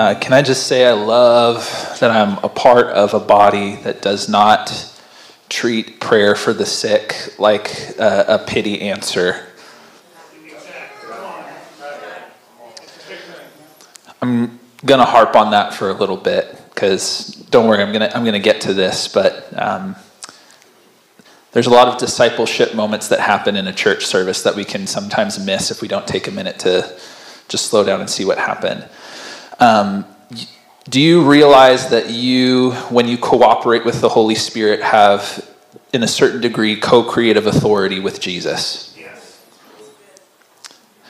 Uh, can I just say I love that I'm a part of a body that does not treat prayer for the sick like a, a pity answer. I'm gonna harp on that for a little bit because don't worry, I'm gonna I'm gonna get to this, but. Um, there's a lot of discipleship moments that happen in a church service that we can sometimes miss if we don't take a minute to just slow down and see what happened. Um, do you realize that you, when you cooperate with the Holy Spirit, have, in a certain degree, co creative authority with Jesus? Yes.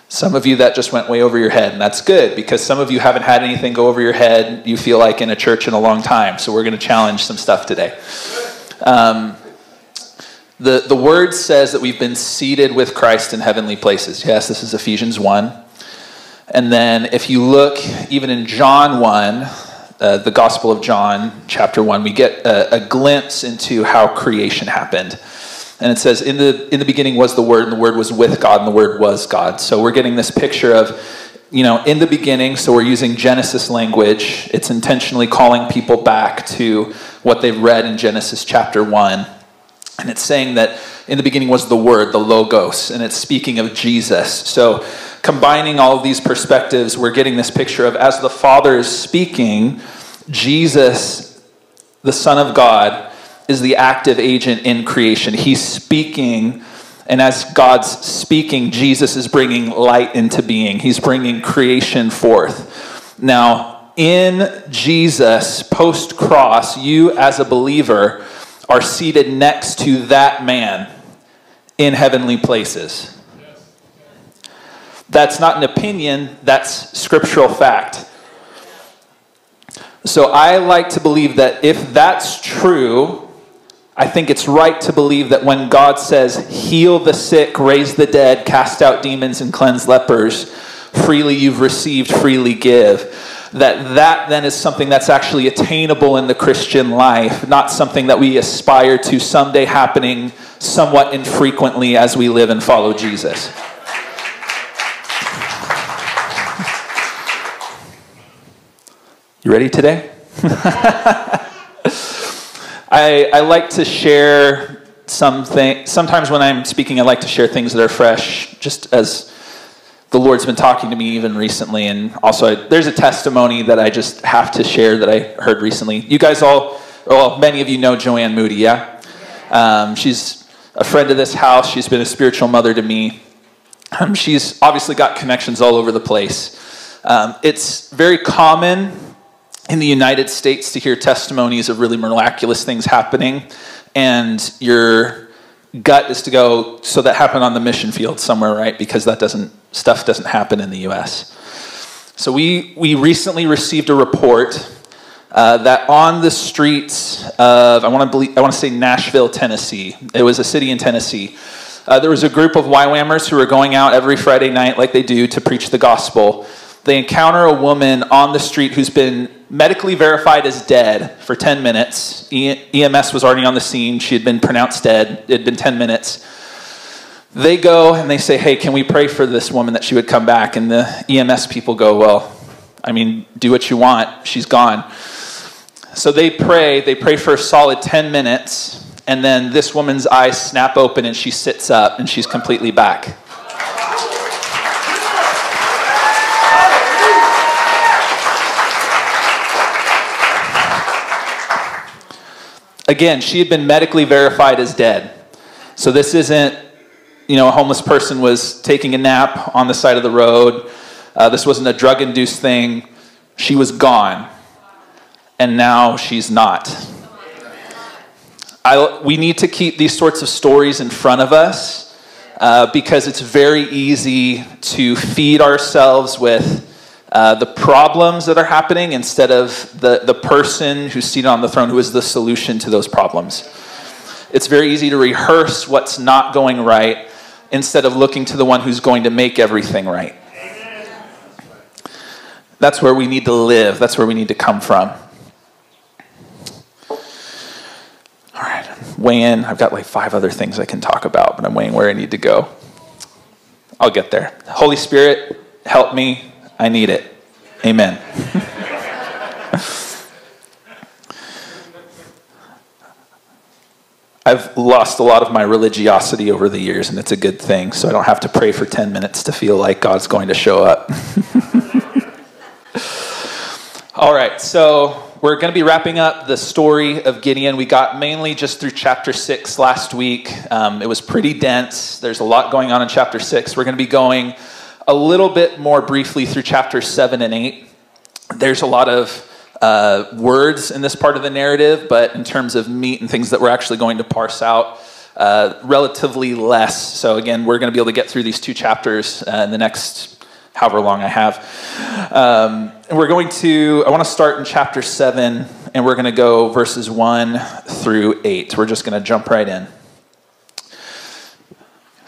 Some of you that just went way over your head, and that's good because some of you haven't had anything go over your head, you feel like, in a church in a long time. So we're going to challenge some stuff today. Um, the, the word says that we've been seated with Christ in heavenly places. Yes, this is Ephesians 1. And then if you look even in John 1, uh, the Gospel of John, chapter 1, we get a, a, glimpse into how creation happened. And it says, in the, in the beginning was the Word, and the Word was with God, and the Word was God. So we're getting this picture of, you know, in the beginning, so we're using Genesis language. It's intentionally calling people back to what they've read in Genesis chapter 1 and it's saying that in the beginning was the Word, the Logos, and it's speaking of Jesus. So, combining all of these perspectives, we're getting this picture of as the Father is speaking, Jesus, the Son of God, is the active agent in creation. He's speaking, and as God's speaking, Jesus is bringing light into being, He's bringing creation forth. Now, in Jesus, post cross, you as a believer, are seated next to that man in heavenly places. That's not an opinion, that's scriptural fact. So I like to believe that if that's true, I think it's right to believe that when God says, heal the sick, raise the dead, cast out demons, and cleanse lepers, freely you've received, freely give that that then is something that's actually attainable in the Christian life, not something that we aspire to someday happening somewhat infrequently as we live and follow Jesus. You ready today? I, I like to share something. Sometimes when I'm speaking, I like to share things that are fresh, just as the Lord's been talking to me even recently, and also I, there's a testimony that I just have to share that I heard recently. You guys all, well, many of you know Joanne Moody, yeah? Um, she's a friend of this house. She's been a spiritual mother to me. Um, she's obviously got connections all over the place. Um, it's very common in the United States to hear testimonies of really miraculous things happening, and you're gut is to go, so that happened on the mission field somewhere, right? Because that doesn't, stuff doesn't happen in the US. So we, we recently received a report uh, that on the streets of, I want to believe, I want to say Nashville, Tennessee. It was a city in Tennessee. Uh, there was a group of YWAMers who were going out every Friday night, like they do, to preach the gospel. They encounter a woman on the street who's been medically verified as dead for 10 minutes. EMS was already on the scene. She had been pronounced dead. It had been 10 minutes. They go and they say, Hey, can we pray for this woman that she would come back? And the EMS people go, Well, I mean, do what you want. She's gone. So they pray. They pray for a solid 10 minutes. And then this woman's eyes snap open and she sits up and she's completely back. Again, she had been medically verified as dead. So this isn't, you know, a homeless person was taking a nap on the side of the road. Uh, this wasn't a drug induced thing. She was gone. And now she's not. I, we need to keep these sorts of stories in front of us uh, because it's very easy to feed ourselves with uh, the problems that are happening instead of the, the person who's seated on the throne who is the solution to those problems. It's very easy to rehearse what's not going right instead of looking to the one who's going to make everything right. That's where we need to live, that's where we need to come from. All right, weigh in. I've got like five other things I can talk about, but I'm weighing where I need to go. I'll get there. Holy Spirit, help me I need it. Amen. I've lost a lot of my religiosity over the years, and it's a good thing, so I don't have to pray for 10 minutes to feel like God's going to show up. All right, so we're going to be wrapping up the story of Gideon. We got mainly just through chapter six last week. Um, it was pretty dense. There's a lot going on in chapter six. We're going to be going a little bit more briefly through chapter seven and eight. There's a lot of uh, words in this part of the narrative, but in terms of meat and things that we're actually going to parse out, uh, relatively less. So, again, we're going to be able to get through these two chapters uh, in the next however long I have. Um, and we're going to, I want to start in chapter 7, and we're going to go verses 1 through 8. We're just going to jump right in.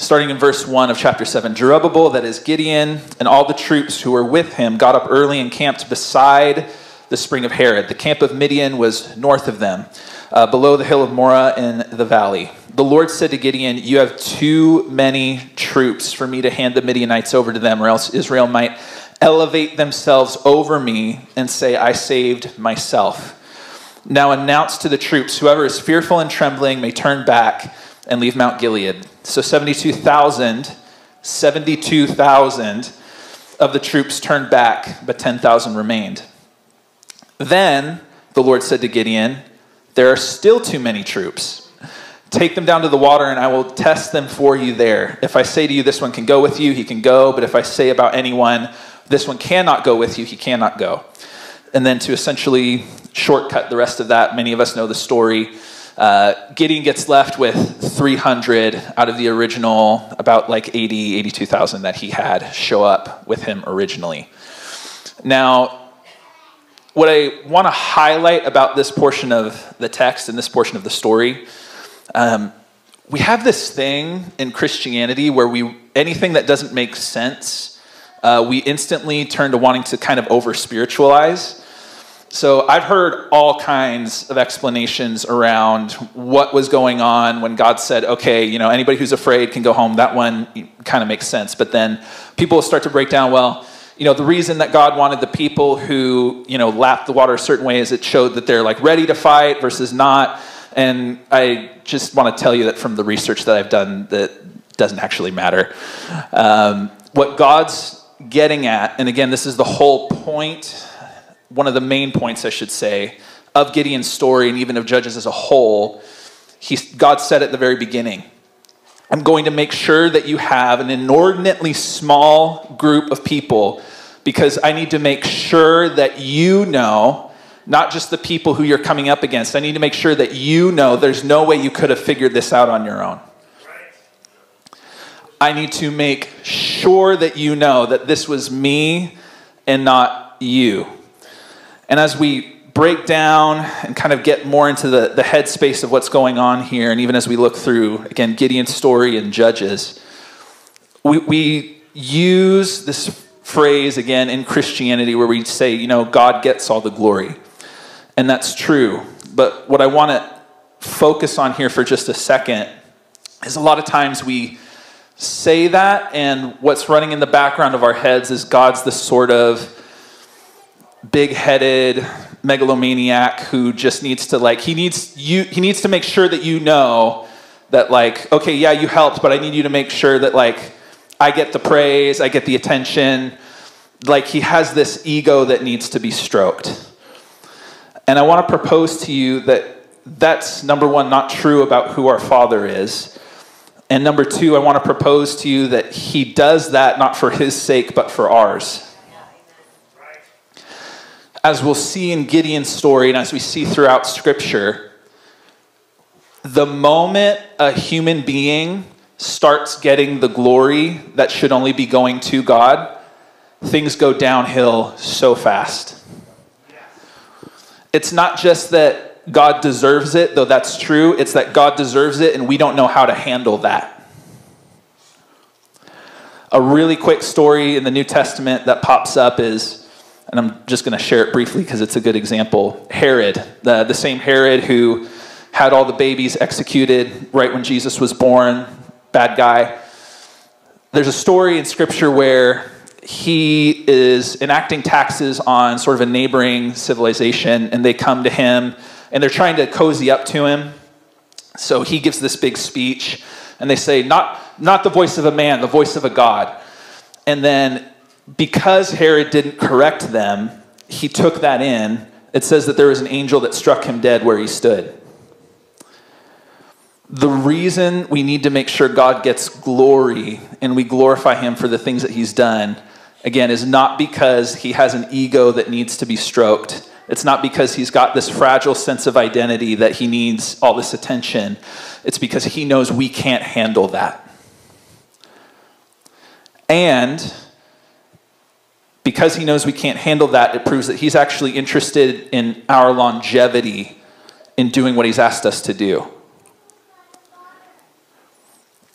Starting in verse 1 of chapter 7 Jerubbaal, that is Gideon, and all the troops who were with him got up early and camped beside the spring of Harod. The camp of Midian was north of them, uh, below the hill of Moreh in the valley. The Lord said to Gideon, You have too many troops for me to hand the Midianites over to them, or else Israel might elevate themselves over me and say, I saved myself. Now announce to the troops, whoever is fearful and trembling may turn back and leave Mount Gilead. So 72,000, 72,000 of the troops turned back, but 10,000 remained. Then the Lord said to Gideon, There are still too many troops. Take them down to the water, and I will test them for you there. If I say to you, This one can go with you, he can go. But if I say about anyone, This one cannot go with you, he cannot go. And then to essentially shortcut the rest of that, many of us know the story. Uh, Gideon gets left with 300 out of the original, about like 80, 82,000 that he had show up with him originally. Now, what I want to highlight about this portion of the text and this portion of the story, um, we have this thing in Christianity where we anything that doesn't make sense, uh, we instantly turn to wanting to kind of over spiritualize. So I've heard all kinds of explanations around what was going on when God said, "Okay, you know, anybody who's afraid can go home." That one kind of makes sense, but then people start to break down. Well you know, the reason that God wanted the people who, you know, lapped the water a certain way is it showed that they're like ready to fight versus not. And I just want to tell you that from the research that I've done, that doesn't actually matter. Um, what God's getting at, and again, this is the whole point, one of the main points, I should say, of Gideon's story and even of Judges as a whole, he, God said at the very beginning, I'm going to make sure that you have an inordinately small group of people because I need to make sure that you know, not just the people who you're coming up against, I need to make sure that you know there's no way you could have figured this out on your own. I need to make sure that you know that this was me and not you. And as we break down and kind of get more into the, the headspace of what's going on here, and even as we look through, again, Gideon's story and Judges, we, we use this phrase again in Christianity where we say, you know, God gets all the glory. And that's true. But what I want to focus on here for just a second is a lot of times we say that, and what's running in the background of our heads is God's the sort of big headed megalomaniac who just needs to like he needs you he needs to make sure that you know that like okay yeah you helped but i need you to make sure that like i get the praise i get the attention. Like he has this ego that needs to be stroked. And i want to propose to you that that's number one not true about who our father is. And number two i want to propose to you that he does that not for his sake but for ours as we'll see in Gideon's story and as we see throughout Scripture, the moment a human being starts getting the glory that should only be going to God, things go downhill so fast. It's not just that God deserves it, though that's true, it's that God deserves it and we don't know how to handle that. A really quick story in the New Testament that pops up is and I'm just going to share it briefly because it's a good example. Herod, the, the same Herod who had all the babies executed right when Jesus was born, bad guy. There's a story in scripture where he is enacting taxes on sort of a neighboring civilization, and they come to him and they're trying to cozy up to him. So he gives this big speech, and they say, not, not the voice of a man, the voice of a God. And then, because Herod didn't correct them, he took that in. It says that there was an angel that struck him dead where he stood. The reason we need to make sure God gets glory and we glorify him for the things that he's done, again, is not because he has an ego that needs to be stroked it's not because he's got this fragile sense of identity that he needs all this attention. It's because he knows we can't handle that. And because he knows we can't handle that, it proves that he's actually interested in our longevity in doing what he's asked us to do.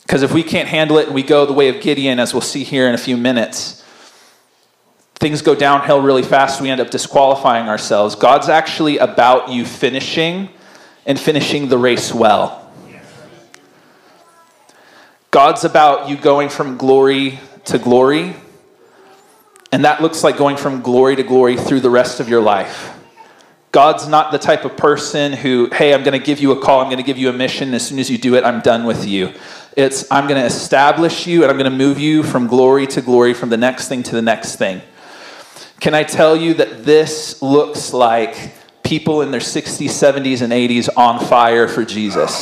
Because if we can't handle it and we go the way of Gideon, as we'll see here in a few minutes, things go downhill really fast, we end up disqualifying ourselves. God's actually about you finishing and finishing the race well. God's about you going from glory to glory, and that looks like going from glory to glory through the rest of your life. God's not the type of person who, hey, I'm going to give you a call, I'm going to give you a mission. As soon as you do it, I'm done with you. It's, I'm going to establish you and I'm going to move you from glory to glory, from the next thing to the next thing. Can I tell you that this looks like people in their 60s, 70s, and 80s on fire for Jesus?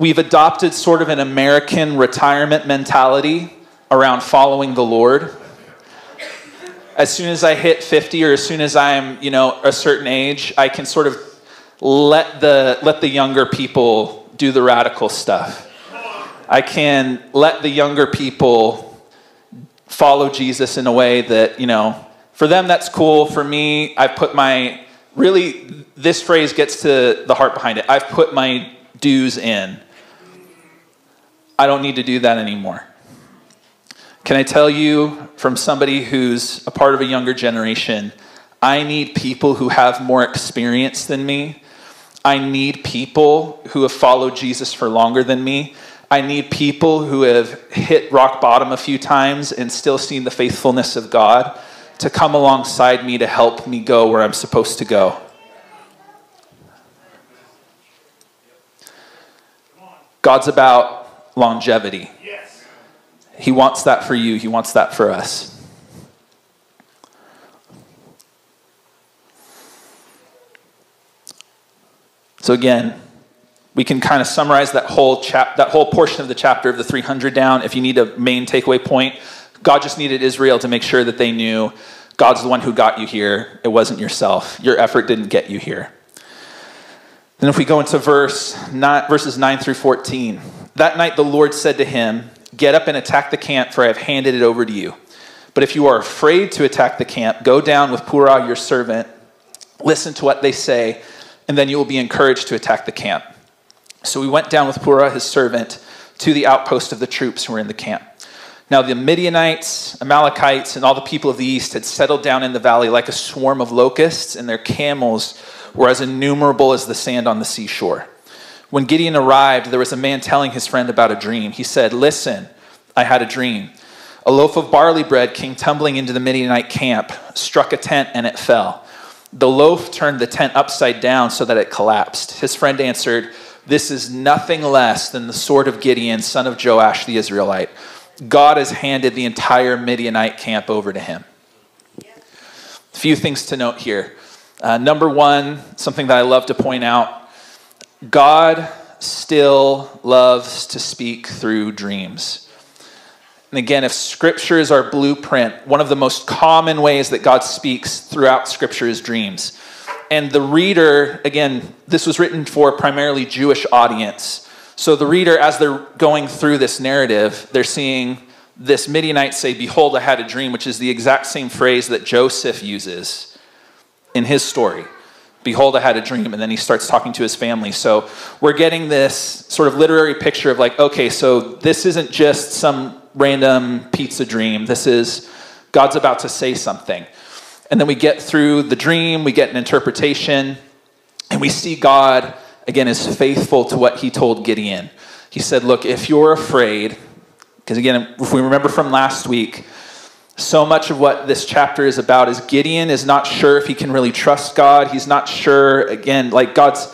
We've adopted sort of an American retirement mentality around following the Lord. As soon as I hit 50 or as soon as I'm, you know, a certain age, I can sort of let the let the younger people do the radical stuff. I can let the younger people follow Jesus in a way that, you know, for them that's cool. For me, I've put my, really, this phrase gets to the heart behind it. I've put my dues in. I don't need to do that anymore. Can I tell you from somebody who's a part of a younger generation, I need people who have more experience than me. I need people who have followed Jesus for longer than me. I need people who have hit rock bottom a few times and still seen the faithfulness of God to come alongside me to help me go where I'm supposed to go. God's about longevity. Yes. He wants that for you, He wants that for us. So, again, we can kind of summarize that whole chap that whole portion of the chapter of the 300 down if you need a main takeaway point god just needed israel to make sure that they knew god's the one who got you here it wasn't yourself your effort didn't get you here then if we go into verse nine, verses 9 through 14 that night the lord said to him get up and attack the camp for i have handed it over to you but if you are afraid to attack the camp go down with purah your servant listen to what they say and then you will be encouraged to attack the camp so we went down with Purah, his servant, to the outpost of the troops who were in the camp. Now the Midianites, Amalekites, and all the people of the east had settled down in the valley like a swarm of locusts, and their camels were as innumerable as the sand on the seashore. When Gideon arrived, there was a man telling his friend about a dream. He said, Listen, I had a dream. A loaf of barley bread came tumbling into the Midianite camp, struck a tent, and it fell. The loaf turned the tent upside down so that it collapsed. His friend answered, this is nothing less than the sword of Gideon, son of Joash the Israelite. God has handed the entire Midianite camp over to him. A few things to note here. Uh, number one, something that I love to point out God still loves to speak through dreams. And again, if scripture is our blueprint, one of the most common ways that God speaks throughout scripture is dreams and the reader, again, this was written for a primarily Jewish audience. So the reader, as they're going through this narrative, they're seeing this Midianite say, Behold, I had a dream, which is the exact same phrase that Joseph uses in his story. Behold, I had a dream. And then he starts talking to his family. So we're getting this sort of literary picture of like, okay, so this isn't just some random pizza dream. This is God's about to say something. And then we get through the dream, we get an interpretation, and we see God, again, is faithful to what he told Gideon. He said, Look, if you're afraid, because again, if we remember from last week, So much of what this chapter is about is Gideon is not sure if he can really trust God. He's not sure, again, like God's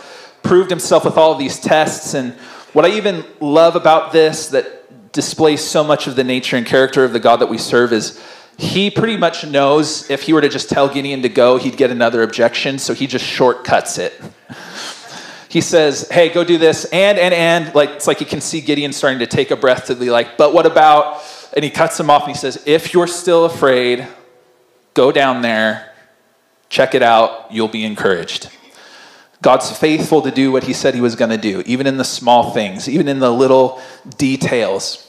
proved himself with all these tests. And what I even love about this that displays so much of the nature and character of the God that we serve is he pretty much knows if he were to just tell Gideon to go, he'd get another objection. So he just shortcuts it. he says, Hey, go do this, and, and, and. Like, it's like you can see Gideon starting to take a breath to be like, But what about? And he cuts him off and he says, If you're still afraid, go down there, check it out, you'll be encouraged. God's faithful to do what he said he was going to do, even in the small things, even in the little details.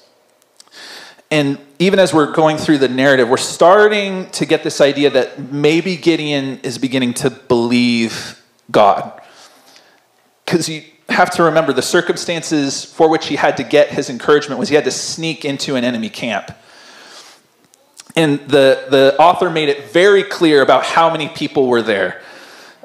And even as we're going through the narrative, we're starting to get this idea that maybe Gideon is beginning to believe God. Because you have to remember the circumstances for which he had to get his encouragement was he had to sneak into an enemy camp. And the, the author made it very clear about how many people were there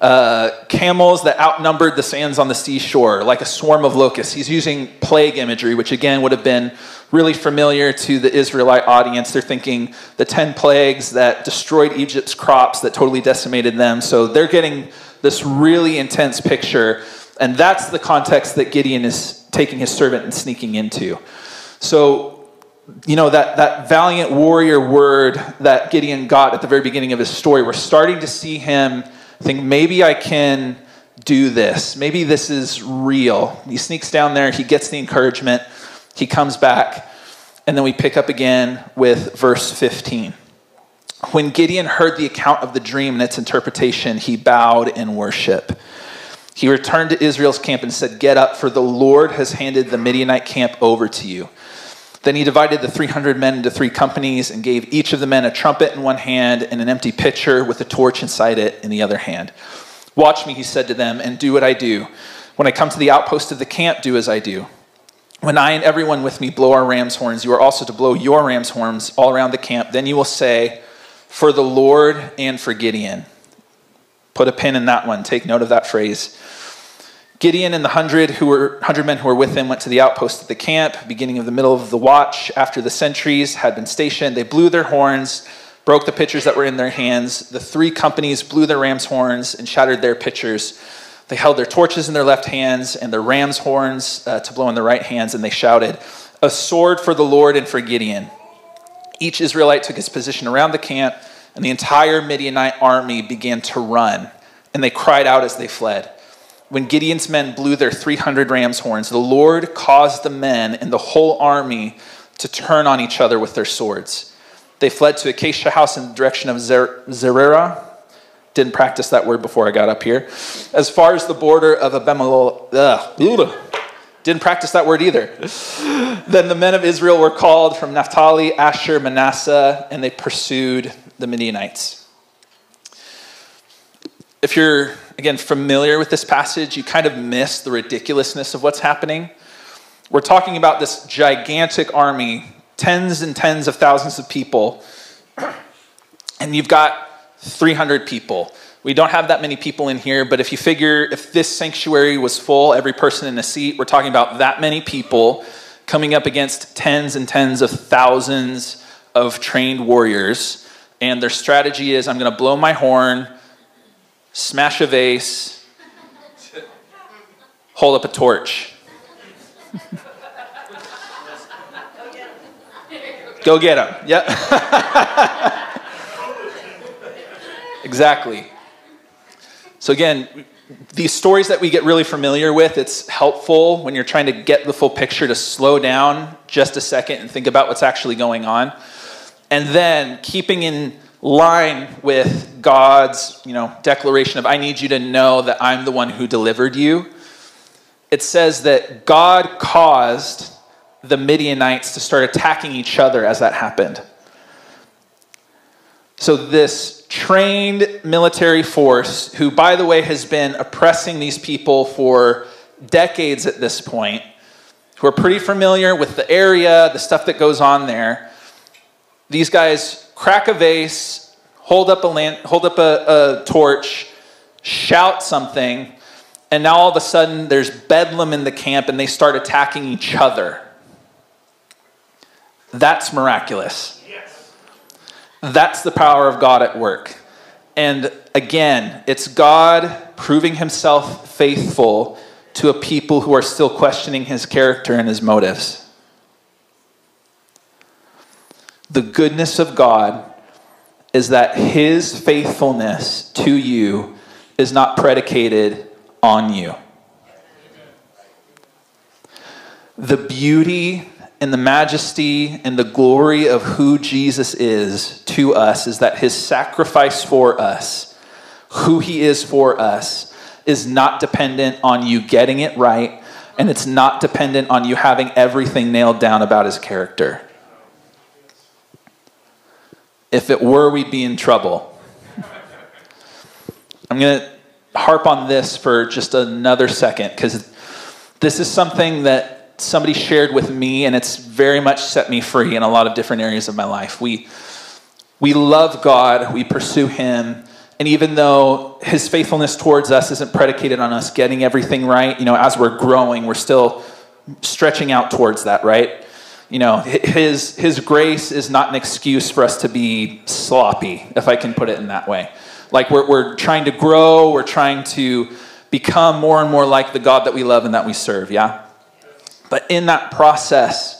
uh, camels that outnumbered the sands on the seashore, like a swarm of locusts. He's using plague imagery, which again would have been really familiar to the Israelite audience. They're thinking the 10 plagues that destroyed Egypt's crops, that totally decimated them. So they're getting this really intense picture. And that's the context that Gideon is taking his servant and sneaking into. So, you know, that, that valiant warrior word that Gideon got at the very beginning of his story, we're starting to see him think maybe I can do this. Maybe this is real. He sneaks down there, he gets the encouragement, he comes back, and then we pick up again with verse 15. When Gideon heard the account of the dream and its interpretation, he bowed in worship. He returned to Israel's camp and said, Get up, for the Lord has handed the Midianite camp over to you. Then he divided the 300 men into three companies and gave each of the men a trumpet in one hand and an empty pitcher with a torch inside it in the other hand. Watch me, he said to them, and do what I do. When I come to the outpost of the camp, do as I do. When I and everyone with me blow our ram's horns, you are also to blow your ram's horns all around the camp. Then you will say, For the Lord and for Gideon. Put a pin in that one. Take note of that phrase. Gideon and the hundred who were hundred men who were with him went to the outpost of the camp, beginning of the middle of the watch. After the sentries had been stationed, they blew their horns, broke the pitchers that were in their hands. The three companies blew their rams' horns and shattered their pitchers. They held their torches in their left hands and their rams' horns uh, to blow in their right hands, and they shouted, "A sword for the Lord and for Gideon!" Each Israelite took his position around the camp, and the entire Midianite army began to run, and they cried out as they fled when Gideon's men blew their 300 ram's horns, the Lord caused the men and the whole army to turn on each other with their swords. They fled to Acacia House in the direction of Zer- Zerera. Didn't practice that word before I got up here. As far as the border of Abimelech. Didn't practice that word either. then the men of Israel were called from Naphtali, Asher, Manasseh, and they pursued the Midianites. If you're again, familiar with this passage, you kind of miss the ridiculousness of what's happening. We're talking about this gigantic army, tens and tens of thousands of people, and you've got 300 people. We don't have that many people in here, but if you figure if this sanctuary was full, every person in a seat, we're talking about that many people coming up against tens and tens of thousands of trained warriors. And their strategy is I'm going to blow my horn smash a vase, hold up a torch. Go get him. Yep. exactly. So, again, these stories that we get really familiar with, it's helpful when you're trying to get the full picture to slow down just a second and think about what's actually going on. And then keeping in line with God's, you know, declaration of I need you to know that I'm the one who delivered you. It says that God caused the Midianites to start attacking each other as that happened. So this trained military force who by the way has been oppressing these people for decades at this point, who are pretty familiar with the area, the stuff that goes on there. These guys crack a vase, hold up a, land, hold up a, a torch, shout something, and now all of a sudden there's bedlam in the camp and they start attacking each other. That's miraculous. Yes. That's the power of God at work. And again, it's God proving himself faithful to a people who are still questioning his character and his motives. The goodness of God is that his faithfulness to you is not predicated on you. The beauty and the majesty and the glory of who Jesus is to us is that his sacrifice for us, who he is for us, is not dependent on you getting it right, and it's not dependent on you having everything nailed down about his character. If it were, we'd be in trouble. I'm going to harp on this for just another second because this is something that somebody shared with me, and it's very much set me free in a lot of different areas of my life. We, we love God, we pursue Him, and even though His faithfulness towards us isn't predicated on us getting everything right, you know, as we're growing, we're still stretching out towards that, right? You know, His, his grace is not an excuse for us to be sloppy, if I can put it in that way. Like we're, we're trying to grow, we're trying to become more and more like the God that we love and that we serve, yeah? But in that process,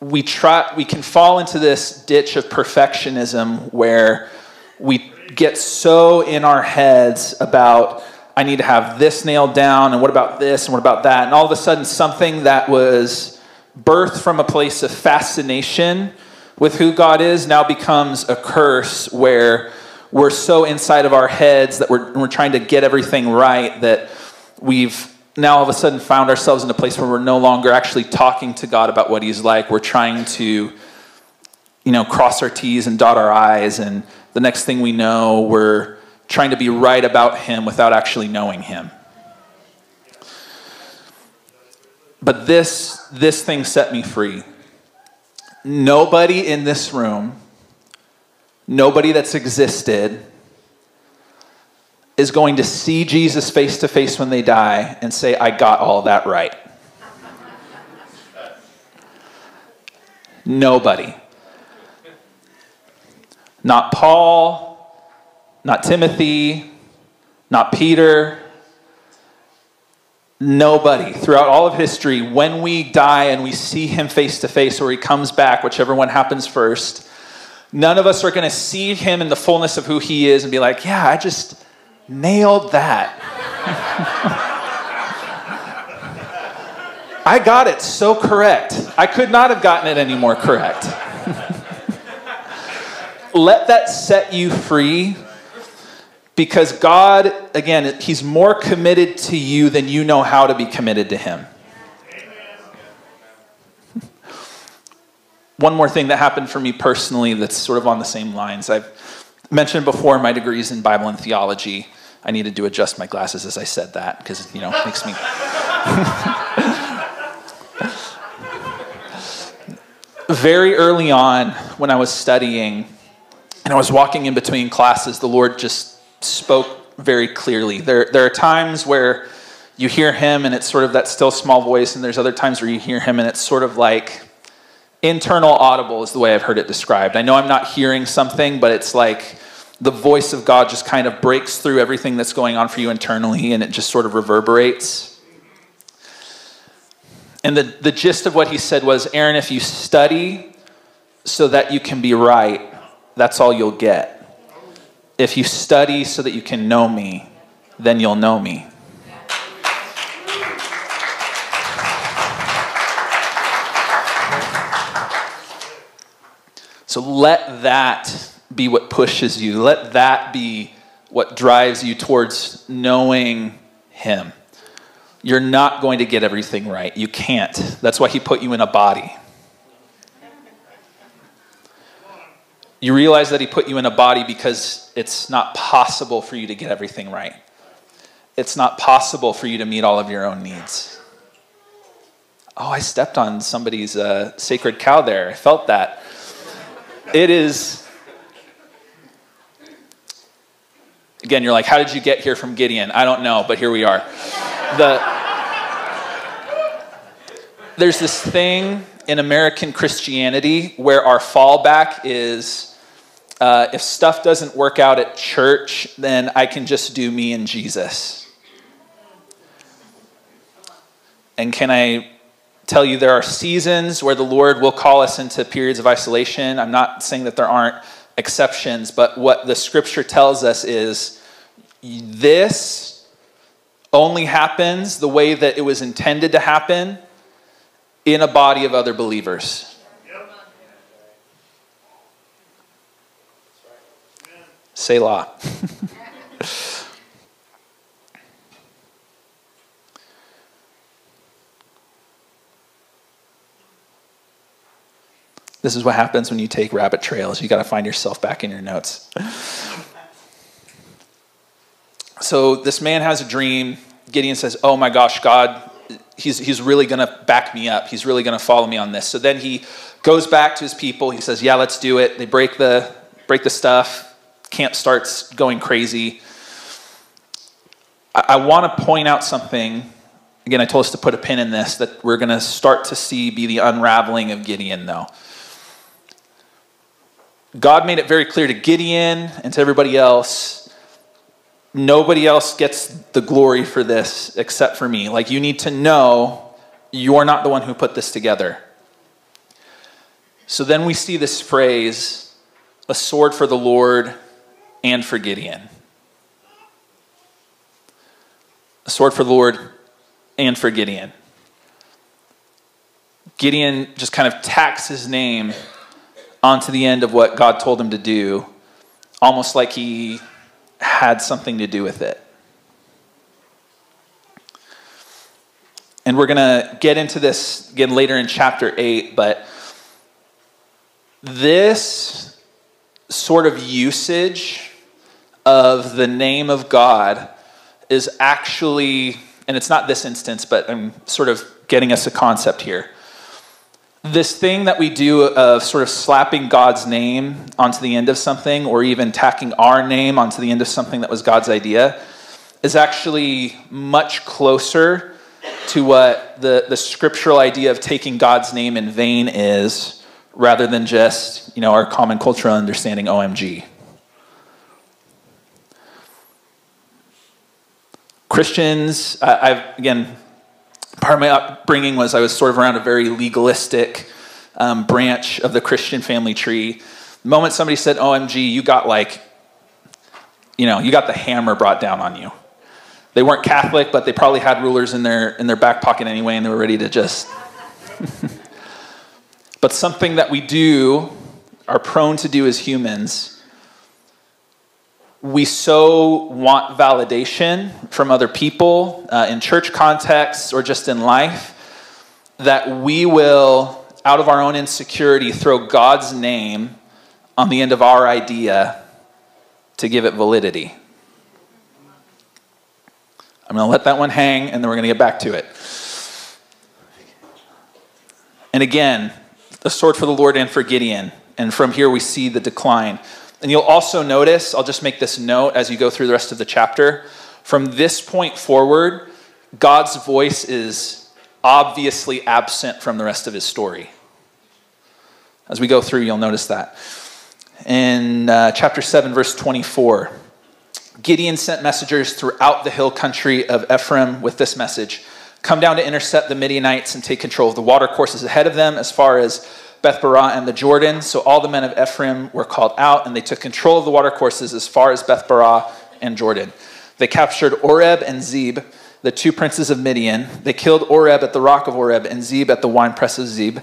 we try we can fall into this ditch of perfectionism where we get so in our heads about I need to have this nailed down and what about this and what about that and all of a sudden something that was birthed from a place of fascination with who God is now becomes a curse where we're so inside of our heads that we're, we're trying to get everything right that we've now all of a sudden found ourselves in a place where we're no longer actually talking to God about what He's like. We're trying to, you know, cross our T's and dot our I's, and the next thing we know, we're trying to be right about Him without actually knowing Him. But this this thing set me free. Nobody in this room, nobody that's existed is going to see Jesus face to face when they die and say, I got all that right. Nobody. Not Paul, not Timothy, not Peter. Nobody throughout all of history, when we die and we see him face to face or he comes back, whichever one happens first, none of us are going to see him in the fullness of who he is and be like, yeah, I just, Nailed that. I got it so correct. I could not have gotten it any more correct. Let that set you free because God, again, He's more committed to you than you know how to be committed to Him. One more thing that happened for me personally that's sort of on the same lines. I've mentioned before my degrees in Bible and theology. I needed to adjust my glasses as I said that because, you know, it makes me. Very early on, when I was studying and I was walking in between classes, the Lord just spoke very clearly. There, there are times where you hear Him and it's sort of that still small voice, and there's other times where you hear Him and it's sort of like internal audible, is the way I've heard it described. I know I'm not hearing something, but it's like the voice of God just kind of breaks through everything that's going on for you internally and it just sort of reverberates. And the, the gist of what he said was Aaron, if you study so that you can be right, that's all you'll get. If you study so that you can know me, then you'll know me. So let that be what pushes you. Let that be what drives you towards knowing Him. You're not going to get everything right. You can't. That's why He put you in a body. You realize that He put you in a body because it's not possible for you to get everything right. It's not possible for you to meet all of your own needs. Oh, I stepped on somebody's uh, sacred cow there. I felt that. It is Again, you're like, how did you get here from Gideon? I don't know, but here we are. The, there's this thing in American Christianity where our fallback is uh, if stuff doesn't work out at church, then I can just do me and Jesus. And can I tell you there are seasons where the Lord will call us into periods of isolation? I'm not saying that there aren't exceptions, but what the scripture tells us is this only happens the way that it was intended to happen in a body of other believers. Selah. this is what happens when you take rabbit trails. You got to find yourself back in your notes. so this man has a dream. Gideon says, Oh my gosh, God, he's, he's really going to back me up. He's really going to follow me on this. So then he goes back to his people. He says, Yeah, let's do it. They break the, break the stuff. Camp starts going crazy. I, I want to point out something. Again, I told us to put a pin in this that we're going to start to see be the unraveling of Gideon, though. God made it very clear to Gideon and to everybody else nobody else gets the glory for this except for me. Like, you need to know you're not the one who put this together. So then we see this phrase, a sword for the Lord and for Gideon. A sword for the Lord and for Gideon. Gideon just kind of tacks his name onto the end of what God told him to do, almost like he had something to do with it. And we're going to get into this again later in chapter 8, but this sort of usage of the name of God is actually, and it's not this instance, but I'm sort of getting us a concept here this thing that we do of sort of slapping God's name onto the end of something, or even tacking our name onto the end of something that was God's idea, is actually much closer to what the, the scriptural idea of taking God's name in vain is, rather than just you know our common cultural understanding OMG. Christians, I've again part of my upbringing was I was sort of around a very legalistic um, branch of the Christian family tree. The moment somebody said OMG, you got like, you know, you got the hammer brought down on you. They weren't Catholic, but they probably had rulers in their, in their back pocket anyway, and they were ready to just. but something that we do, are prone to do as humans, we so want validation from other people uh, in church contexts or just in life that we will, out of our own insecurity, throw God's name on the end of our idea to give it validity. I'm going to let that one hang and then we're going to get back to it. And again, the sword for the Lord and for Gideon. And from here we see the decline. And you'll also notice, I'll just make this note as you go through the rest of the chapter. From this point forward, God's voice is obviously absent from the rest of his story. As we go through, you'll notice that. In uh, chapter 7, verse 24, Gideon sent messengers throughout the hill country of Ephraim with this message Come down to intercept the Midianites and take control of the watercourses ahead of them as far as Bethbarah and the Jordan. So all the men of Ephraim were called out, and they took control of the watercourses as far as Bethbarah and Jordan. They captured Oreb and Zeb, the two princes of Midian. They killed Oreb at the rock of Oreb and Zeb at the winepress of Zeb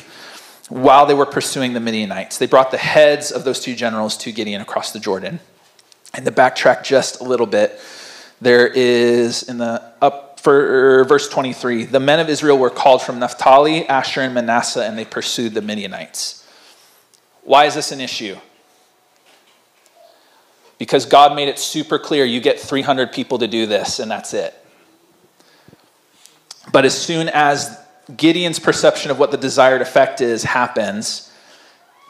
while they were pursuing the Midianites. They brought the heads of those two generals to Gideon across the Jordan. And to backtrack just a little bit, there is in the up for er, verse 23 the men of Israel were called from Naphtali, Asher, and Manasseh, and they pursued the Midianites. Why is this an issue? Because God made it super clear you get 300 people to do this, and that's it. But as soon as Gideon's perception of what the desired effect is happens,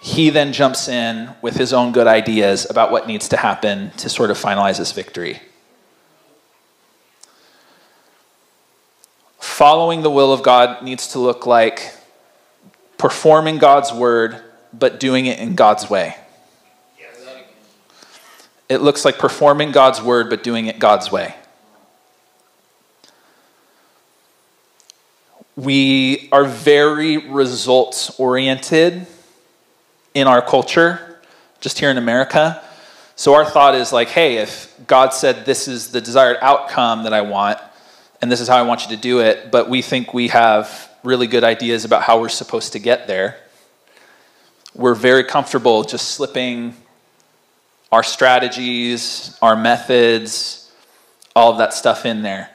he then jumps in with his own good ideas about what needs to happen to sort of finalize this victory. Following the will of God needs to look like performing God's word, but doing it in God's way. It looks like performing God's word, but doing it God's way. We are very results oriented in our culture, just here in America. So our thought is like, hey, if God said this is the desired outcome that I want, and this is how I want you to do it, but we think we have really good ideas about how we're supposed to get there, we're very comfortable just slipping our strategies, our methods, all of that stuff in there.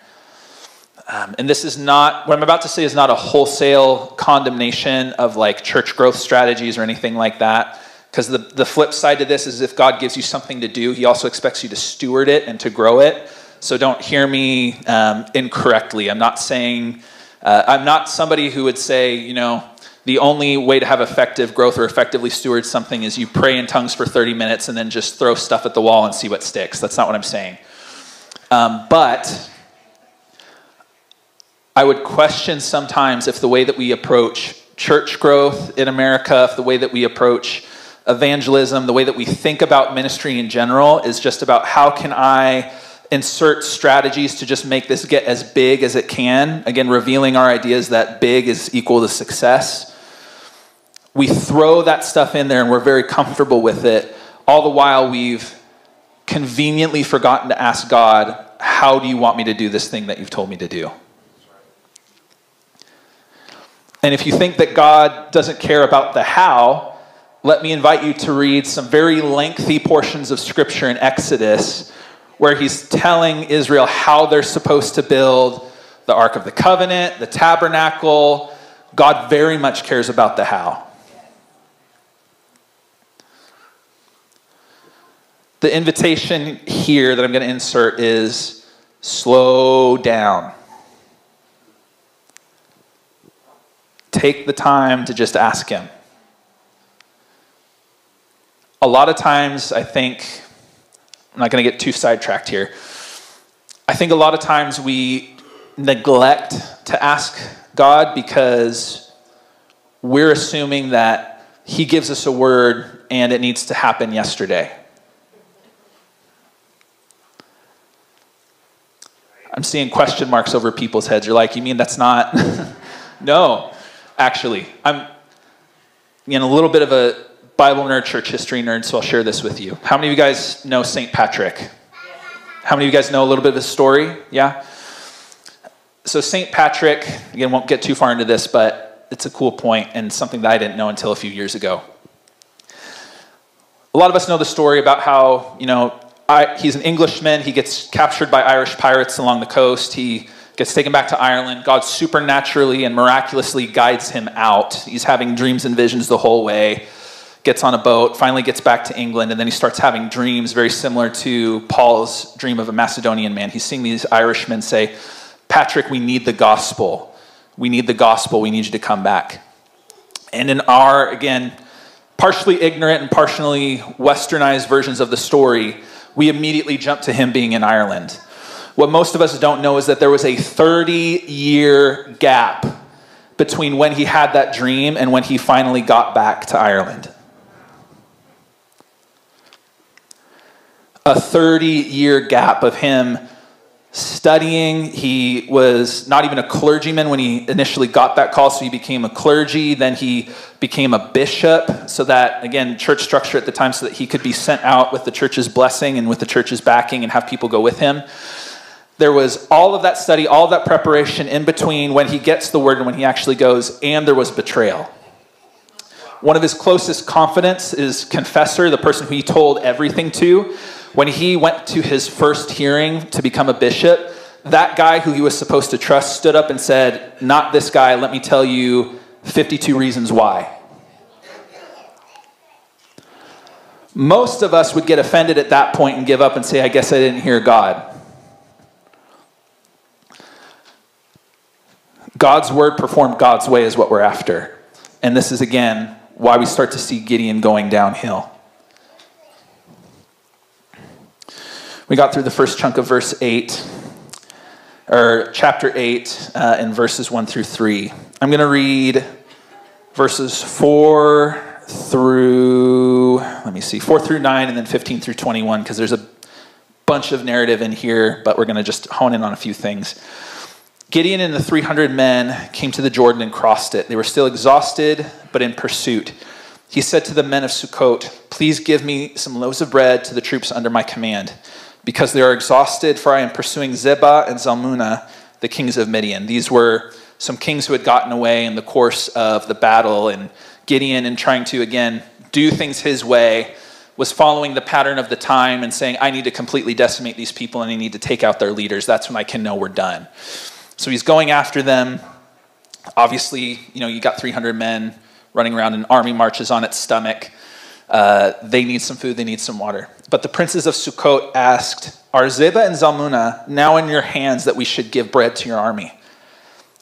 Um, and this is not, what I'm about to say is not a wholesale condemnation of like church growth strategies or anything like that. Because the, the flip side to this is if God gives you something to do, He also expects you to steward it and to grow it. So don't hear me um, incorrectly. I'm not saying, uh, I'm not somebody who would say, you know, the only way to have effective growth or effectively steward something is you pray in tongues for 30 minutes and then just throw stuff at the wall and see what sticks. That's not what I'm saying. Um, but I would question sometimes if the way that we approach church growth in America, if the way that we approach evangelism, the way that we think about ministry in general is just about how can I insert strategies to just make this get as big as it can. Again, revealing our ideas that big is equal to success we throw that stuff in there and we're very comfortable with it, all the while we've conveniently forgotten to ask God, How do you want me to do this thing that you've told me to do? And if you think that God doesn't care about the how, let me invite you to read some very lengthy portions of Scripture in Exodus where he's telling Israel how they're supposed to build the Ark of the Covenant, the tabernacle. God very much cares about the how. The invitation here that I'm going to insert is slow down. Take the time to just ask Him. A lot of times, I think, I'm not going to get too sidetracked here. I think a lot of times we neglect to ask God because we're assuming that He gives us a word and it needs to happen yesterday. I'm seeing question marks over people's heads. You're like, you mean that's not? no, actually. I'm in a little bit of a Bible nerd, church history nerd, so I'll share this with you. How many of you guys know St. Patrick? How many of you guys know a little bit of his story? Yeah? So, St. Patrick, again, won't get too far into this, but it's a cool point and something that I didn't know until a few years ago. A lot of us know the story about how, you know, I, he's an Englishman. He gets captured by Irish pirates along the coast. He gets taken back to Ireland. God supernaturally and miraculously guides him out. He's having dreams and visions the whole way. Gets on a boat, finally gets back to England, and then he starts having dreams very similar to Paul's dream of a Macedonian man. He's seeing these Irishmen say, Patrick, we need the gospel. We need the gospel. We need you to come back. And in our, again, partially ignorant and partially westernized versions of the story, we immediately jump to him being in Ireland. What most of us don't know is that there was a 30 year gap between when he had that dream and when he finally got back to Ireland. A 30 year gap of him studying. He was not even a clergyman when he initially got that call, so he became a clergy. Then he became a bishop, so that, again, church structure at the time, so that he could be sent out with the church's blessing and with the church's backing and have people go with him. There was all of that study, all that preparation in between when he gets the word and when he actually goes, and there was betrayal. One of his closest confidants is confessor, the person who he told everything to. When he went to his first hearing to become a bishop, that guy who he was supposed to trust stood up and said, Not this guy, let me tell you 52 reasons why. Most of us would get offended at that point and give up and say, I guess I didn't hear God. God's word performed God's way is what we're after. And this is, again, why we start to see Gideon going downhill. We got through the first chunk of verse 8, or chapter 8, uh, in verses 1 through 3. I'm going to read verses 4 through, let me see, 4 through 9, and then 15 through 21, because there's a bunch of narrative in here, but we're going to just hone in on a few things. Gideon and the 300 men came to the Jordan and crossed it. They were still exhausted, but in pursuit. He said to the men of Sukkot, Please give me some loaves of bread to the troops under my command, because they are exhausted, for I am pursuing Zebah and Zalmunna, the kings of Midian. These were some kings who had gotten away in the course of the battle, and Gideon, in trying to, again, do things his way, was following the pattern of the time and saying, I need to completely decimate these people and I need to take out their leaders. That's when I can know we're done. So he's going after them. Obviously, you know, you got 300 men running around, an army marches on its stomach. Uh, they need some food, they need some water. But the princes of Sukkot asked, Are Zebah and Zalmunna now in your hands that we should give bread to your army?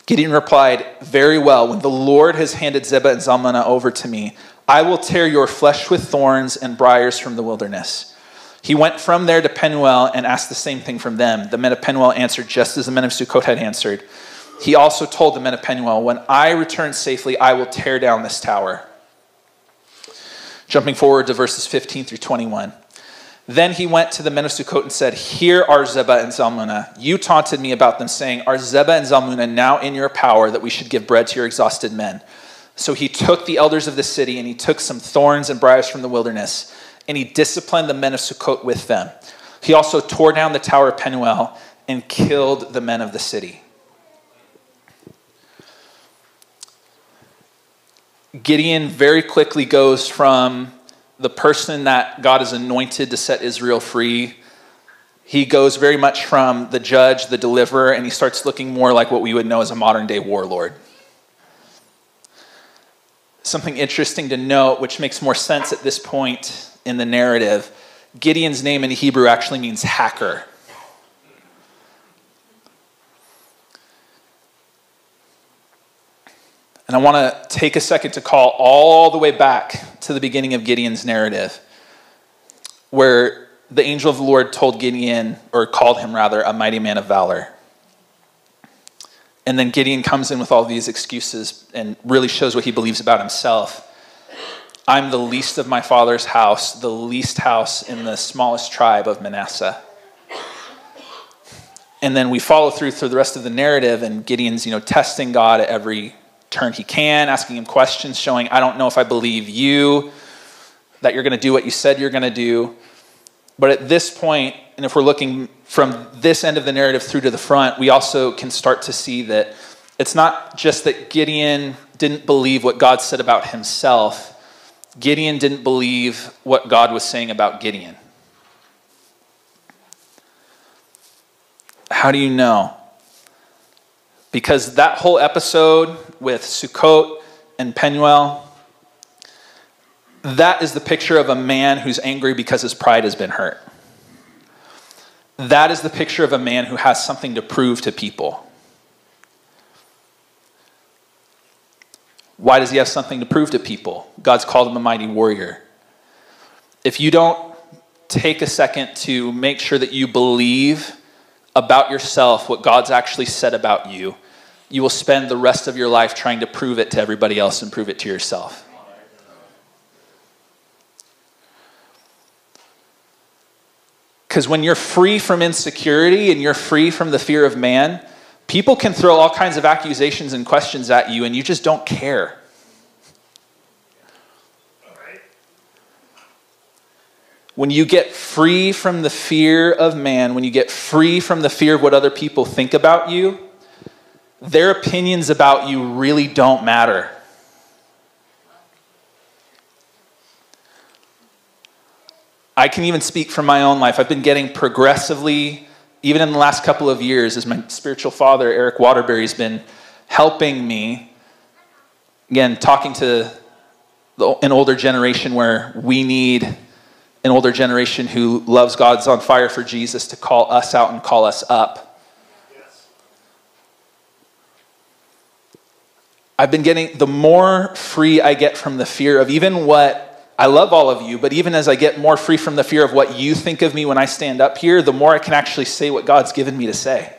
Gideon replied, Very well. When the Lord has handed Zebah and Zalmunna over to me, I will tear your flesh with thorns and briars from the wilderness. He went from there to Penuel and asked the same thing from them. The men of Penuel answered just as the men of Sukkot had answered. He also told the men of Penuel, When I return safely, I will tear down this tower. Jumping forward to verses 15 through 21. Then he went to the men of Sukkot and said, Here are Zebah and Zalmunna. You taunted me about them, saying, Are Zebah and Zalmunna now in your power that we should give bread to your exhausted men? So he took the elders of the city, and he took some thorns and briars from the wilderness, and he disciplined the men of Sukkot with them. He also tore down the tower of Penuel and killed the men of the city. Gideon very quickly goes from the person that God has anointed to set Israel free. He goes very much from the judge, the deliverer, and he starts looking more like what we would know as a modern day warlord. Something interesting to note, which makes more sense at this point in the narrative Gideon's name in Hebrew actually means hacker. And I want to take a second to call all the way back to the beginning of Gideon's narrative, where the angel of the Lord told Gideon, or called him rather, a mighty man of valor. And then Gideon comes in with all these excuses and really shows what he believes about himself. I'm the least of my father's house, the least house in the smallest tribe of Manasseh. And then we follow through through the rest of the narrative, and Gideon's, you know, testing God at every turn he can, asking him questions, showing, I don't know if I believe you, that you're going to do what you said you're going to do. But at this point, and if we're looking from this end of the narrative through to the front, we also can start to see that it's not just that Gideon didn't believe what God said about himself, Gideon didn't believe what God was saying about Gideon. How do you know? Because that whole episode with Sukkot and Penuel, that is the picture of a man who's angry because his pride has been hurt. That is the picture of a man who has something to prove to people. Why does he have something to prove to people? God's called him a mighty warrior. If you don't take a second to make sure that you believe about yourself what God's actually said about you, you will spend the rest of your life trying to prove it to everybody else and prove it to yourself. Because when you're free from insecurity and you're free from the fear of man, people can throw all kinds of accusations and questions at you and you just don't care. When you get free from the fear of man, when you get free from the fear of what other people think about you, their opinions about you really don't matter. I can even speak from my own life. I've been getting progressively, even in the last couple of years, as my spiritual father, Eric Waterbury, has been helping me. Again, talking to an older generation where we need an older generation who loves God's on fire for Jesus to call us out and call us up. I've been getting, the more free I get from the fear of even what, I love all of you, but even as I get more free from the fear of what you think of me when I stand up here, the more I can actually say what God's given me to say.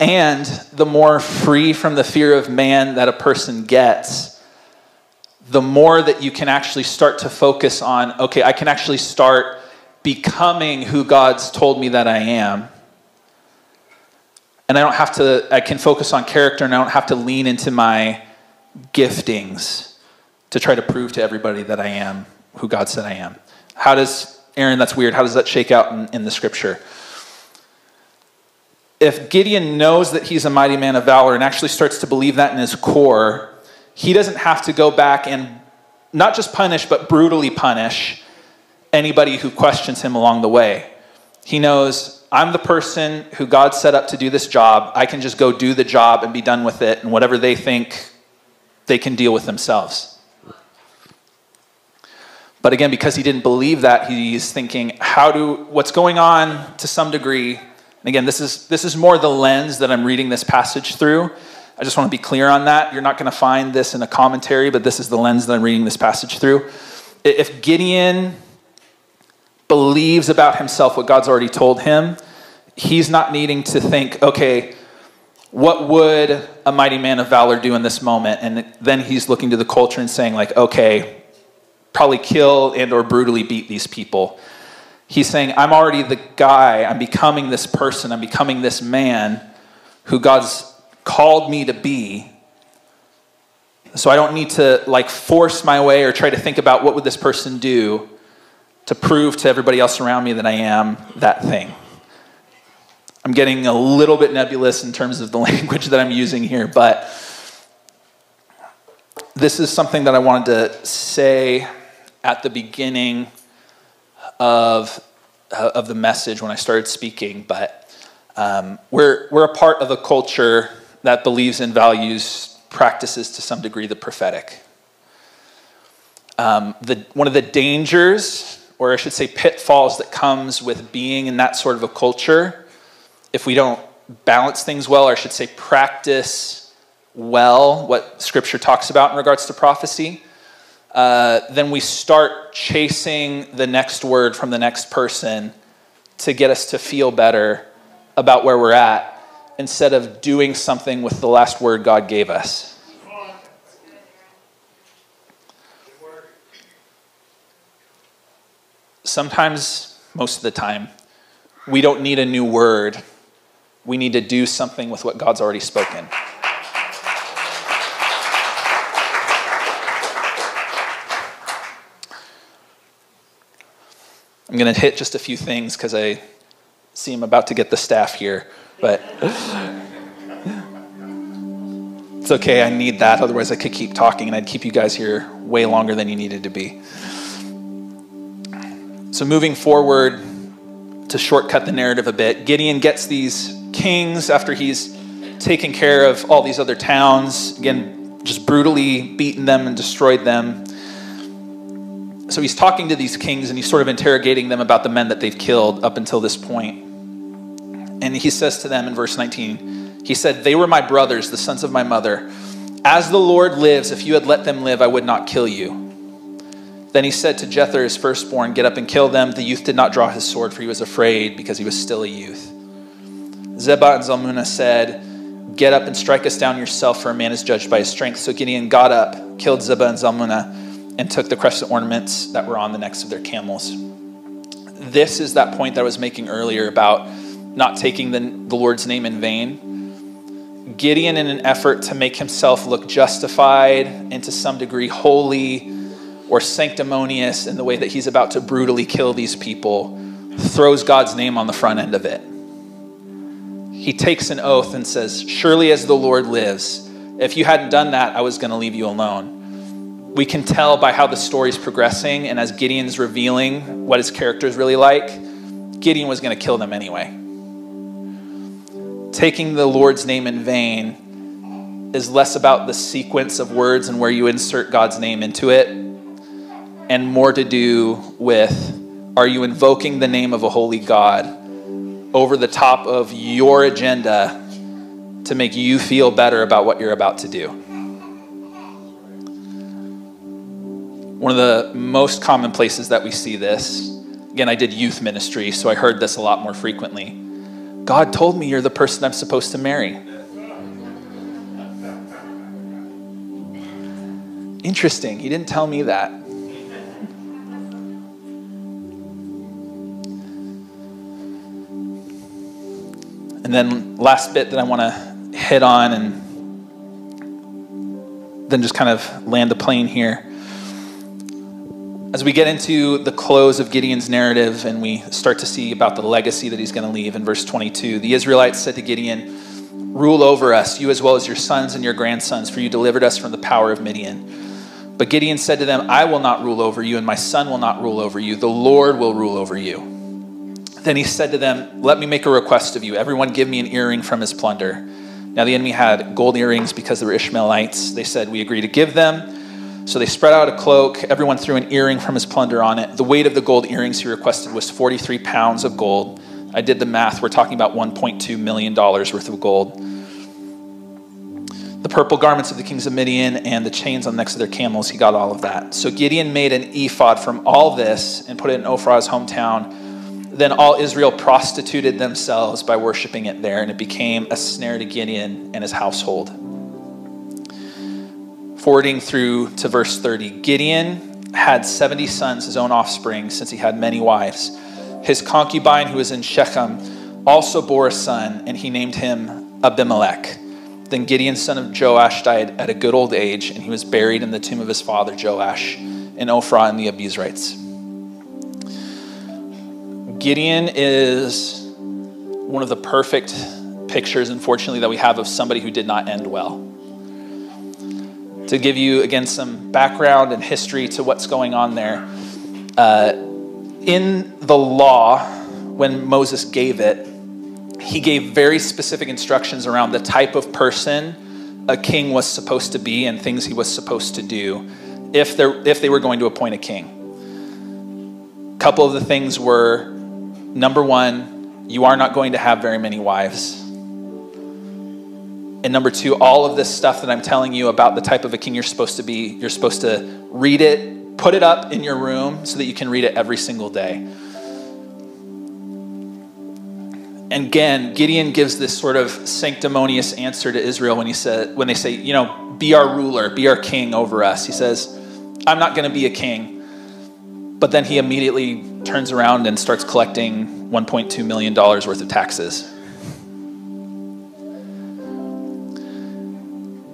And the more free from the fear of man that a person gets, the more that you can actually start to focus on okay, I can actually start becoming who God's told me that I am. And I don't have to, I can focus on character and I don't have to lean into my giftings to try to prove to everybody that I am who God said I am. How does, Aaron, that's weird, how does that shake out in, in the scripture? If Gideon knows that he's a mighty man of valor and actually starts to believe that in his core, he doesn't have to go back and not just punish, but brutally punish anybody who questions him along the way. He knows I'm the person who God set up to do this job. I can just go do the job and be done with it, and whatever they think, they can deal with themselves. But again, because he didn't believe that, he's thinking, how do, what's going on to some degree? And again, this is, this is more the lens that I'm reading this passage through. I just want to be clear on that. You're not going to find this in a commentary, but this is the lens that I'm reading this passage through. If Gideon believes about himself what God's already told him, he's not needing to think, okay, what would a mighty man of valor do in this moment? And then he's looking to the culture and saying, like, okay, probably kill and or brutally beat these people. He's saying, I'm already the guy, I'm becoming this person, I'm becoming this man who God's called me to be. So I don't need to like force my way or try to think about what would this person do to prove to everybody else around me that I am that thing. I'm getting a little bit nebulous in terms of the language that I'm using here, but this is something that I wanted to say at the beginning of, uh, of the message when I started speaking, but um, we're, we're a part of a culture that believes and values practices to some degree the prophetic. Um, the, one of the dangers or I should say pitfalls that comes with being in that sort of a culture if we don't balance things well, or I should say practice well what scripture talks about in regards to prophecy, uh, then we start chasing the next word from the next person to get us to feel better about where we're at instead of doing something with the last word God gave us. Sometimes, most of the time, we don't need a new word. We need to do something with what God's already spoken. I'm going to hit just a few things because I see I'm about to get the staff here, but it's okay. I need that. Otherwise, I could keep talking and I'd keep you guys here way longer than you needed to be. So, moving forward to shortcut the narrative a bit, Gideon gets these kings after he's taken care of all these other towns, again, just brutally beaten them and destroyed them. So he's talking to these kings and he's sort of interrogating them about the men that they've killed up until this point. And he says to them in verse 19, he said, They were my brothers, the sons of my mother. As the Lord lives, if you had let them live, I would not kill you. Then he said to Jether, his firstborn, Get up and kill them. The youth did not draw his sword, for he was afraid, because he was still a youth. Zebah and Zalmunna said, Get up and strike us down yourself, for a man is judged by his strength. So Gideon got up, killed Zebah and Zalmunna, and took the crescent ornaments that were on the necks of their camels. This is that point that I was making earlier about not taking the, the Lord's name in vain. Gideon, in an effort to make himself look justified and to some degree holy, or sanctimonious in the way that he's about to brutally kill these people, throws God's name on the front end of it. He takes an oath and says, Surely as the Lord lives, if you hadn't done that, I was going to leave you alone. We can tell by how the story is progressing, and as Gideon's revealing what his character is really like, Gideon was going to kill them anyway. Taking the Lord's name in vain is less about the sequence of words and where you insert God's name into it and more to do with are you invoking the name of a holy God over the top of your agenda to make you feel better about what you're about to do? One of the most common places that we see this, again, I did youth ministry, so I heard this a lot more frequently. God told me you're the person I'm supposed to marry. Interesting. He didn't tell me that. And then, last bit that I want to hit on and then just kind of land the plane here. As we get into the close of Gideon's narrative and we start to see about the legacy that he's going to leave in verse 22, the Israelites said to Gideon, Rule over us, you as well as your sons and your grandsons, for you delivered us from the power of Midian. But Gideon said to them, I will not rule over you, and my son will not rule over you. The Lord will rule over you. Then he said to them, Let me make a request of you. Everyone give me an earring from his plunder. Now the enemy had gold earrings because they were Ishmaelites. They said, We agree to give them. So they spread out a cloak. Everyone threw an earring from his plunder on it. The weight of the gold earrings he requested was 43 pounds of gold. I did the math. We're talking about $1.2 million worth of gold. The purple garments of the kings of Midian and the chains on the necks of their camels, he got all of that. So Gideon made an ephod from all this and put it in Ophrah's hometown then all Israel prostituted themselves by worshiping it there, and it became a snare to Gideon and his household. Forwarding through to verse 30 Gideon had 70 sons, his own offspring, since he had many wives. His concubine, who was in Shechem, also bore a son, and he named him Abimelech. Then Gideon, son of Joash, died at a good old age, and he was buried in the tomb of his father Joash in Ophrah in the Abiezrites. Gideon is one of the perfect pictures, unfortunately, that we have of somebody who did not end well. To give you, again, some background and history to what's going on there, uh, in the law, when Moses gave it, he gave very specific instructions around the type of person a king was supposed to be and things he was supposed to do if, if they were going to appoint a king. A couple of the things were Number one, you are not going to have very many wives. And number two, all of this stuff that I'm telling you about the type of a king you're supposed to be, you're supposed to read it, put it up in your room so that you can read it every single day. And again, Gideon gives this sort of sanctimonious answer to Israel when he said, when they say, you know, be our ruler, be our king over us. He says, I'm not going to be a king. But then he immediately turns around and starts collecting $1.2 million worth of taxes.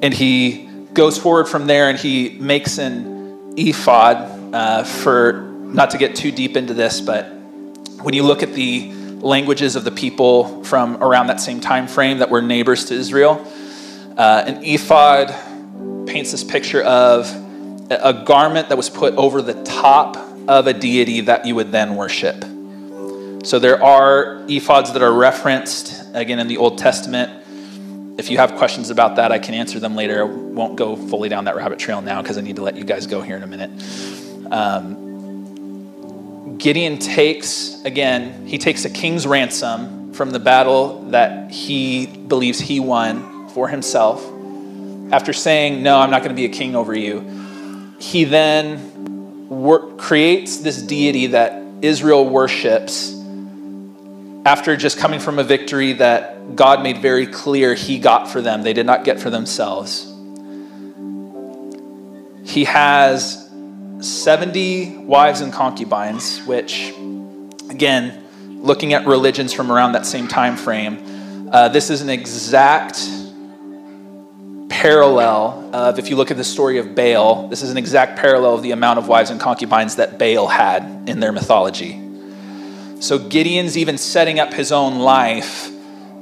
And he goes forward from there and he makes an ephod uh, for, not to get too deep into this, but when you look at the languages of the people from around that same time frame that were neighbors to Israel, uh, an ephod paints this picture of a garment that was put over the top of a deity that you would then worship. So there are ephods that are referenced again in the Old Testament. If you have questions about that, I can answer them later. I won't go fully down that rabbit trail now because I need to let you guys go here in a minute. Um, Gideon takes, again, he takes a king's ransom from the battle that he believes he won for himself. After saying, No, I'm not going to be a king over you, he then wor- creates this deity that Israel worships after just coming from a victory that God made very clear he got for them. They did not get for themselves. He has 70 wives and concubines, which, again, looking at religions from around that same time frame, uh, this is an exact parallel of, if you look at the story of Baal, this is an exact parallel of the amount of wives and concubines that Baal had in their mythology. So Gideon's even setting up his own life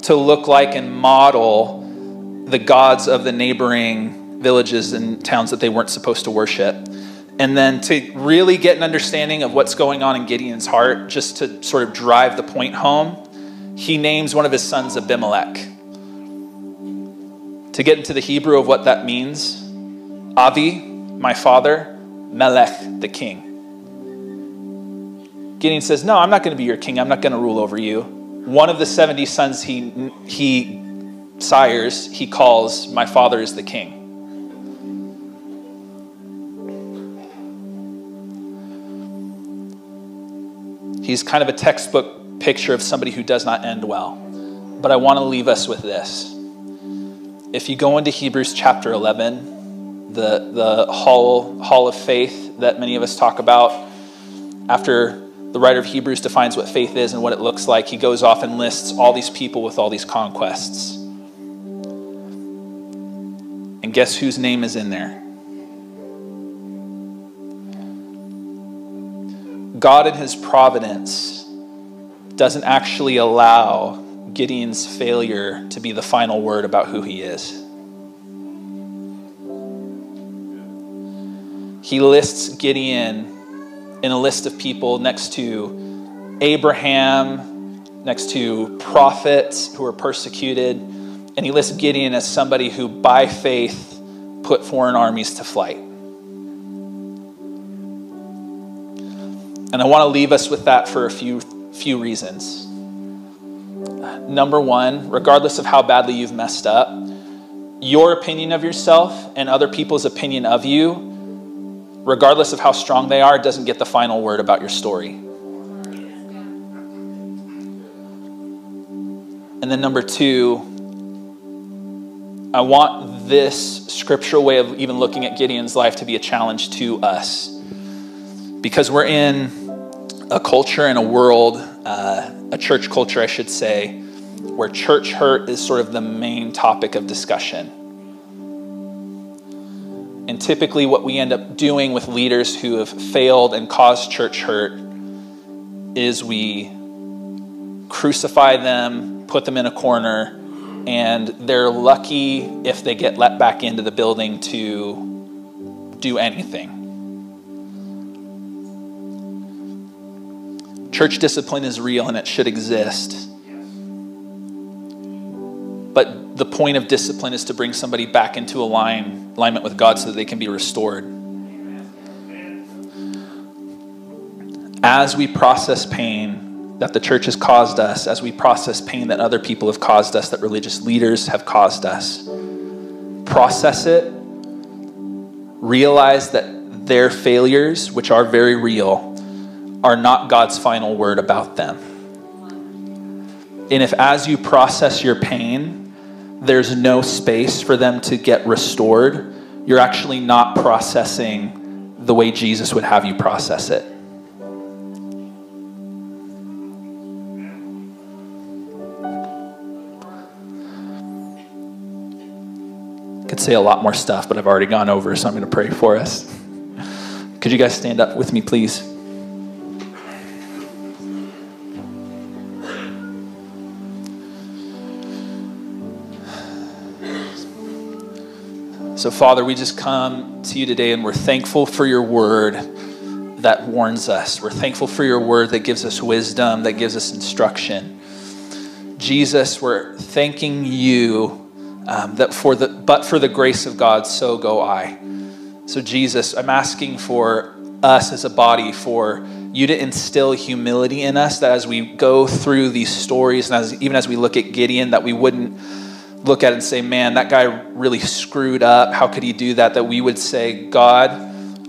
to look like and model the gods of the neighboring villages and towns that they weren't supposed to worship. And then to really get an understanding of what's going on in Gideon's heart, just to sort of drive the point home, he names one of his sons Abimelech. To get into the Hebrew of what that means, Avi, my father, Melech, the king. Gideon says, No, I'm not going to be your king. I'm not going to rule over you. One of the 70 sons he, he sires, he calls, My father is the king. He's kind of a textbook picture of somebody who does not end well. But I want to leave us with this. If you go into Hebrews chapter 11, the, the hall, hall of faith that many of us talk about, after the writer of Hebrews defines what faith is and what it looks like, he goes off and lists all these people with all these conquests. And guess whose name is in there? God, in his providence, doesn't actually allow Gideon's failure to be the final word about who he is. He lists Gideon in a list of people next to Abraham, next to prophets who were persecuted, and he lists Gideon as somebody who, by faith, put foreign armies to flight. And I want to leave us with that for a few, few reasons. Number one, regardless of how badly you've messed up, your opinion of yourself and other people's opinion of you, regardless of how strong they are, doesn't get the final word about your story. And then number two, I want this scriptural way of even looking at Gideon's life to be a challenge to us. Because we're in a culture and a world, uh, a church culture, I should say, where church hurt is sort of the main topic of discussion. And typically, what we end up doing with leaders who have failed and caused church hurt is we crucify them, put them in a corner, and they're lucky if they get let back into the building to do anything. Church discipline is real and it should exist. But the point of discipline is to bring somebody back into align, alignment with God so that they can be restored. As we process pain that the church has caused us, as we process pain that other people have caused us, that religious leaders have caused us, process it, realize that their failures, which are very real, are not God's final word about them. And if as you process your pain, there's no space for them to get restored, you're actually not processing the way Jesus would have you process it. could say a lot more stuff, but I've already gone over, so I'm going to pray for us. Could you guys stand up with me, please? So, Father, we just come to you today and we're thankful for your word that warns us. We're thankful for your word that gives us wisdom, that gives us instruction. Jesus, we're thanking you um, that for the but for the grace of God, so go I. So, Jesus, I'm asking for us as a body, for you to instill humility in us, that as we go through these stories, and as, even as we look at Gideon, that we wouldn't look at it and say, man, that guy really screwed up. How could he do that? That we would say, God,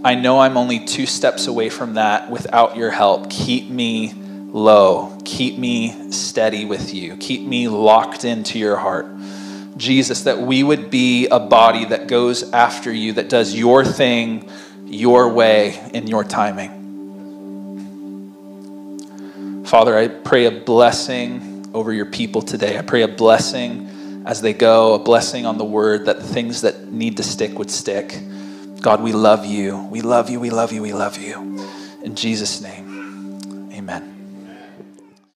I know I'm only two steps away from that without your help. Keep me low. Keep me steady with you. Keep me locked into your heart. Jesus, that we would be a body that goes after you, that does your thing your way in your timing. Father, I pray a blessing over your people today. I pray a blessing as they go, a blessing on the word that the things that need to stick would stick. God, we love you. We love you. We love you. We love you. In Jesus' name.